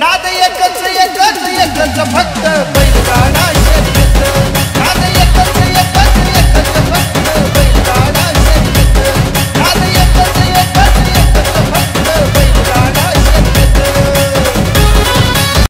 नाद एकच एकच एकच भक्त